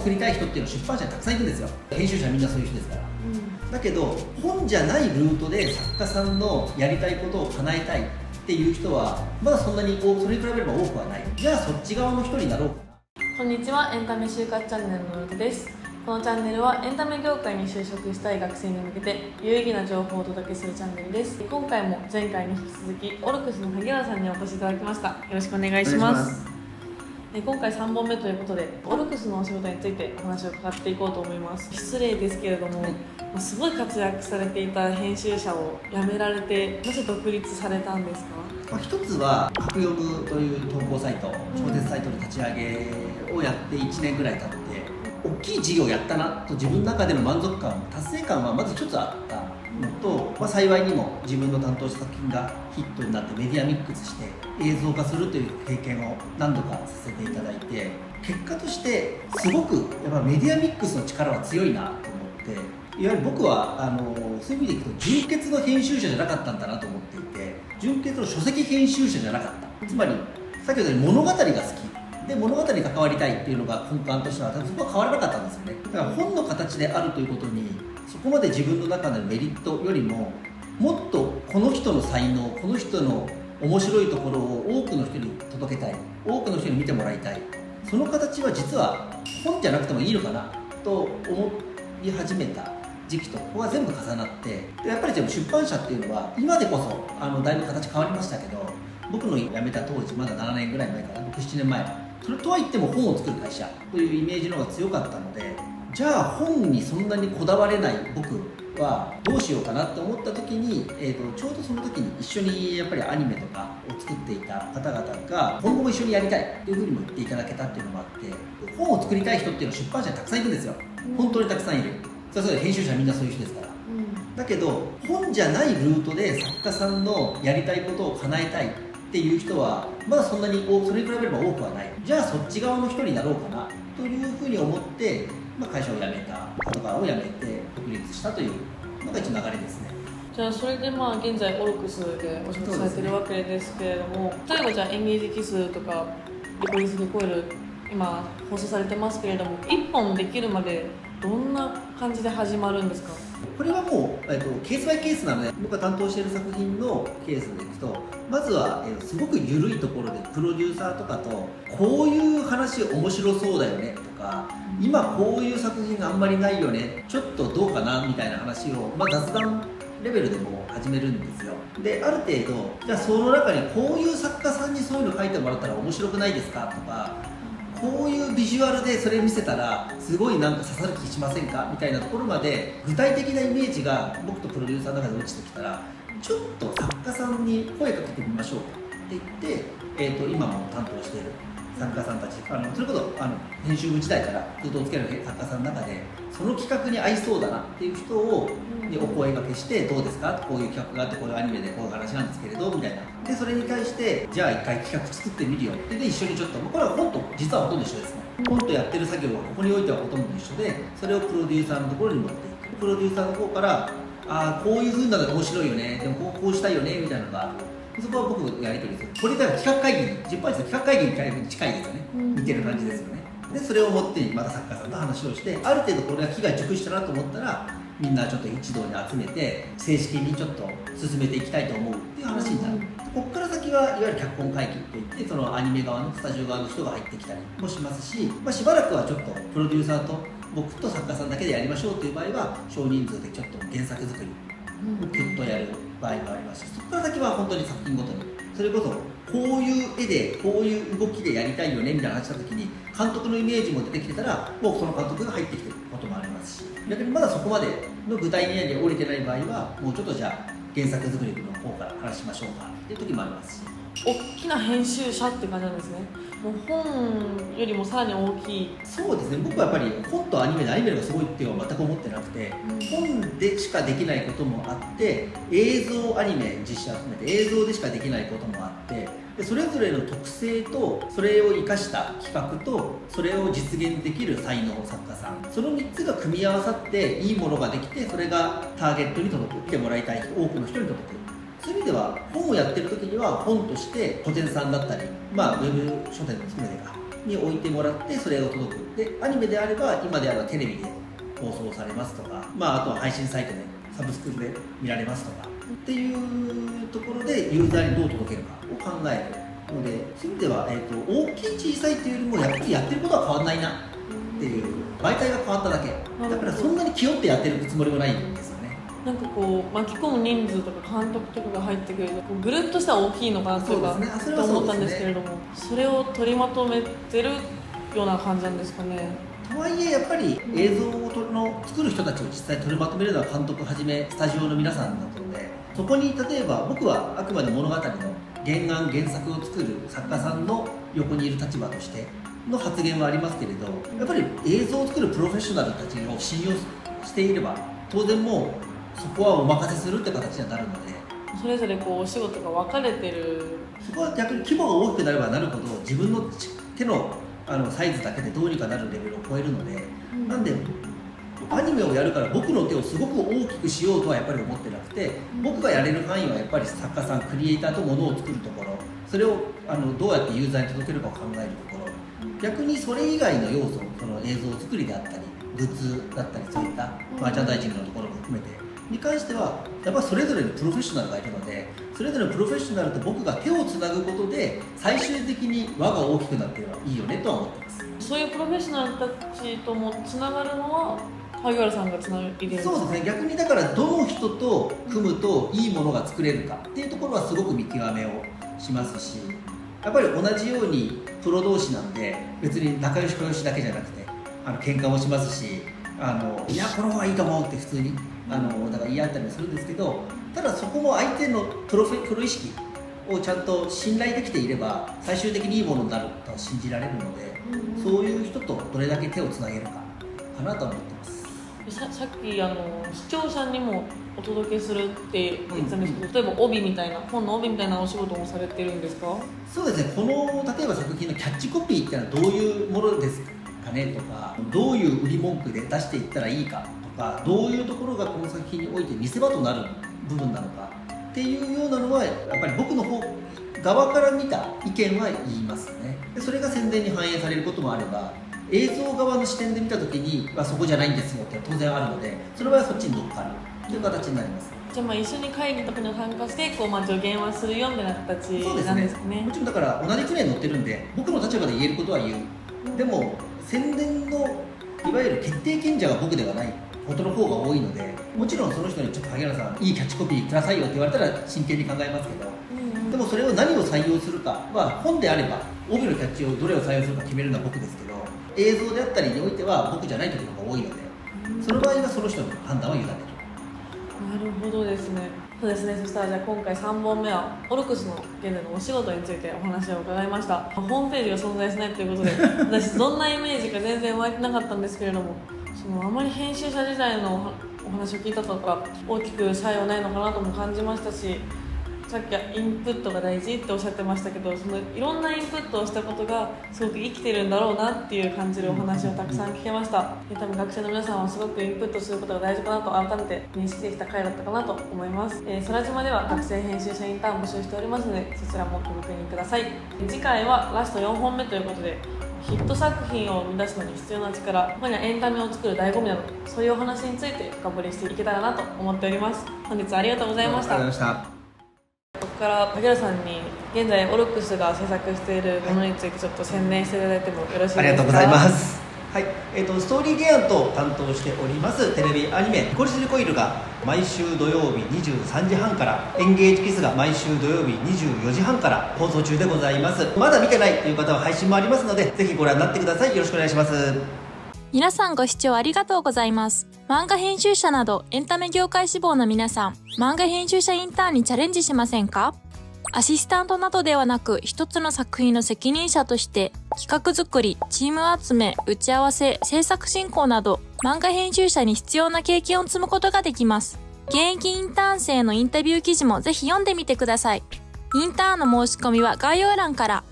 作りたい人っていうのは出版社にたくさんいるんですよ。編集者みんなそういう人ですから、うん、だけど本じゃないルートで作家さんのやりたいことを叶えたいっていう人はまだそんなにそれに比べれば多くはない。じゃあそっち側の人になろう。かなこんにちはエンタメ就活チャンネルのルーです。このチャンネルはエンタメ業界に就職したい学生に向けて有意義な情報をお届けするチャンネルです。今回も前回に引き続きオルクスの萩原さんにお越しいただきました。よろしくお願いします今回3本目ということでオルクスのお仕事についてお話を伺っていこうと思います。失礼ですけれども、ますごい活躍されていた編集者を辞められてなぜ独立されたんですか？まあ、一つは格読むという投稿サイト小説サイトの立ち上げをやって1年ぐらい経って大きい事業をやったなと自分の中での満足感達成感はまず一つあったのと、まあ、幸いにも自分の担当した作品がヒットになってメディアミックスして映像化するという経験を何度かさせていただいて結果としてすごくやっぱメディアミックスの力は強いなと思っていわゆる僕はあのそういう意味でいくと純潔の編集者じゃなかったんだなと思っていて純潔の書籍編集者じゃなかった。つまりさっき言ったように物語が好き。で物語に関わりたいっていうのが根幹としては多分そこは変わらなかったんですよね。だから本の形であるということにそこまで自分の中のメリットよりももっとこの人の才能この人の面白いところを多くの人に届けたい多くの人に見てもらいたい。その形は実は本じゃなくてもいいのかなと思い始めた時期とここが全部重なってでやっぱりでも出版社っていうのは今でこそあのだいぶ形変わりましたけど僕の辞めた当時まだ7年ぐらい前から67年前。それとは言っても本を作る会社というイメージの方が強かったのでじゃあ本にそんなにこだわれない僕はどうしようかなって思った時に、えーと、ちょうどその時に一緒にやっぱりアニメとかを作っていた方々が今後も一緒にやりたいっていうふうにも言っていただけたっていうのもあって本を作りたい人っていうのは出版社にたくさんいるんですよ。本当にたくさんいる。それぞれ編集者みんなそういう人ですから、うん、だけど本じゃないルートで作家さんのやりたいことを叶えたいっていう人はまだそんなにそれに比べれば多くはない。じゃあそっち側の人になろうかなというふうに思って、まあ、会社を辞めたパトカーを辞めて独立したというのが一応流れですね。じゃあそれでまあ現在オルクスでお仕事されてるわけですけれども、ね、例えばじゃあエンゲージキスとかリコリス・リコイル今放送されてますけれども1本できるまでどんな感じで始まるんですか？これはもう、えっと、ケースバイケースなので僕が担当している作品のケースでいくとまずは、えすごく緩いところでプロデューサーとかとこういう話面白そうだよねとか今こういう作品があんまりないよねちょっとどうかなみたいな話を、まあ、雑談レベルでも始めるんですよ。である程度じゃあその中にこういう作家さんにそういうの書いてもらったら面白くないですかとかこういうビジュアルでそれ見せたらすごいなんか刺さる気しませんかみたいなところまで具体的なイメージが僕とプロデューサーの中で落ちてきたらちょっと作家さんに声かけてみましょうって言って、えーと、今も担当している。作家さんたちあのそれこそあの編集部時代からずっとお付き合いの作家さんの中でその企画に合いそうだなっていう人をにお声がけしてどうですか？こういう企画があってこういうアニメでこういう話なんですけれどみたいな。でそれに対してじゃあ一回企画作ってみるよ。ってで一緒にちょっとこれは本と実はほとんど一緒ですね。本とやってる作業はここにおいてはほとんど一緒でそれをプロデューサーのところに持っていく。プロデューサーの方からああこういうふうなのが面白いよね。でもこうこうしたいよね。みたいなのがそこは僕やり取りす。るこれだから企画会議10本日企画会議に近いですよね。似てる感じですよね。でそれを持ってまた作家さんと話をしてある程度これが機が熟したなと思ったらみんなちょっと一堂に集めて正式にちょっと進めていきたいと思うっていう話になる、ここから先はいわゆる脚本会議といってそのアニメ側のスタジオ側の人が入ってきたりもしますし、まあ、しばらくはちょっとプロデューサーと僕と作家さんだけでやりましょうという場合は少人数でちょっと原作作りずっとやる場合もありますしそこから先は本当に作品ごとに。それこそこういう絵でこういう動きでやりたいよねみたいな話した時に監督のイメージも出てきてたらもうその監督が入ってきてることもありますし逆にまだそこまでの具体に降りてない場合はもうちょっとじゃあ原作作りの方から話しましょうかっていう時もありますし。大きな編集者って感じなんですね。もう本よりもさらに大きい。そうですね。僕はやっぱり本とアニメでアニメがすごいっていうのは全く思ってなくて、うん、本でしかできないこともあって映像アニメ実写含めて映像でしかできないこともあってでそれぞれの特性とそれを生かした企画とそれを実現できる才能作家さん。その3つが組み合わさっていいものができてそれがターゲットに届く。来てもらいたい多くの人に届くそういう意味では本をやってる時には本として古典さんだったり、まあ、ウェブ書店も含めてかに置いてもらってそれが届く。でアニメであれば今であればテレビで放送されますとか、まあ、あとは配信サイトでサブスクで見られますとかっていうところでユーザーにどう届けるかを考えるのでそういう意味では、えーと、大きい小さいっていうよりもやっぱりやってることは変わらないなっていう媒体が変わっただけ。だからそんなに気負ってやってるつもりもないんですなんかこう巻き込む人数とか監督とかが入ってくるとグループとしては大きいのかなとか、ね、と思ったんですけれどもそれを取りまとめてるような感じなんですかね。とはいえやっぱり映像の作る人たちを実際取りまとめるのは監督はじめスタジオの皆さんだのでそこに例えば僕はあくまで物語の原案原作を作る作家さんの横にいる立場としての発言はありますけれどやっぱり映像を作るプロフェッショナルたちを信用していれば当然もうそこはお任せするって形になるので。それぞれこうお仕事が分かれてるそこは逆に規模が大きくなればなるほど自分の手のあのサイズだけでどうにかなるレベルを超えるので、うん、なんでアニメをやるから僕の手をすごく大きくしようとはやっぱり思ってなくて僕がやれる範囲はやっぱり作家さんクリエイターとものを作るところ。それをあのどうやってユーザーに届けるかを考えるところ。逆にそれ以外の要素その映像作りであったりグッズだったりそういったマーチャンダイジングのところも含めてに関してはやっぱそれぞれにプロフェッショナルがいるのでそれぞれのプロフェッショナルと僕が手をつなぐことで最終的に輪が大きくなってればいいよねとは思ってます。そういうプロフェッショナルたちともつながるのは萩原さんがつなげるそうですね。逆にだからどの人と組むといいものが作れるかっていうところはすごく見極めをしますしやっぱり同じようにプロ同士なんで別に仲良し小良しだけじゃなくてあの喧嘩もしますしあのいやこの方がいいかもって普通にあのだから言い合ったりもするんですけどただそこも相手のプロフェプロ意識をちゃんと信頼できていれば最終的にいいものになると信じられるので、うん、そういう人とどれだけ手をつなげるかかなと思ってます。ささっきあの視聴者にもお届けするって言ってたんですけど、うん、例えば帯みたいな本の帯みたいなお仕事もされてるんですか？そうですね。この例えば作品のキャッチコピーっていうのはどういうものですかねとかどういう売り文句で出していったらいいかとかどういうところがこの作品において見せ場となる部分なのかっていうようなのはやっぱり僕の方側から見た意見は言いますね。でそれが宣伝に反映されることもあれば映像側の視点で見た時に、まあ、そこじゃないんですよって当然あるのでそれはそっちに乗っかるという形になります。じゃあまあ一緒に会議とかに参加してこうまあ助言はするよみたいな形なんですかね、ね、もちろんだから同じ船に乗ってるんで僕の立場で言えることは言う、でも宣伝のいわゆる決定権者が僕ではないことの方が多いのでもちろんその人にちょっと萩原さんいいキャッチコピーくださいよって言われたら真剣に考えますけど、うん、でもそれを何を採用するかは本であれば帯のキャッチをどれを採用するか決めるのは僕ですけど映像であったりにおいては僕じゃない時の方が多いので、その場合はその人の判断を委ねる。なるほどですね。そうですね。そしたらじゃあ今回3本目はオルクスの現在のお仕事についてお話を伺いました。ホームページが存在しないということで私どんなイメージか全然湧いてなかったんですけれどもそのあまり編集者時代のお話を聞いたとか大きく作用ないのかなとも感じましたしさっきはインプットが大事っておっしゃってましたけどそのいろんなインプットをしたことがすごく生きてるんだろうなっていう感じるお話をたくさん聞けました。多分学生の皆さんはすごくインプットすることが大事かなと改めて認識できた回だったかなと思います、えー、空島では学生編集者インターン募集しておりますのでそちらもご確認ください。次回はラスト4本目ということでヒット作品を生み出すのに必要な力他にはエンタメを作る醍醐味などそういうお話について深掘りしていけたらなと思っております。本日はありがとうございました。ここから萩原さんに現在オルクスが制作しているものについてちょっと宣伝していただいてもよろしいですか？ありがとうございますはい。えーと、ストーリーゲアンと担当しておりますテレビアニメ「コリスリコイル」が毎週土曜日23時半からエンゲージキスが毎週土曜日24時半から放送中でございます。まだ見てないという方は配信もありますのでぜひご覧になってください。よろしくお願いします。皆さんご視聴ありがとうございます。漫画編集者などエンタメ業界志望の皆さん、漫画編集者インターンにチャレンジしませんか？アシスタントなどではなく一つの作品の責任者として企画作り、チーム集め、打ち合わせ、制作進行など漫画編集者に必要な経験を積むことができます。現役インターン生のインタビュー記事もぜひ読んでみてください。インターンの申し込みは概要欄から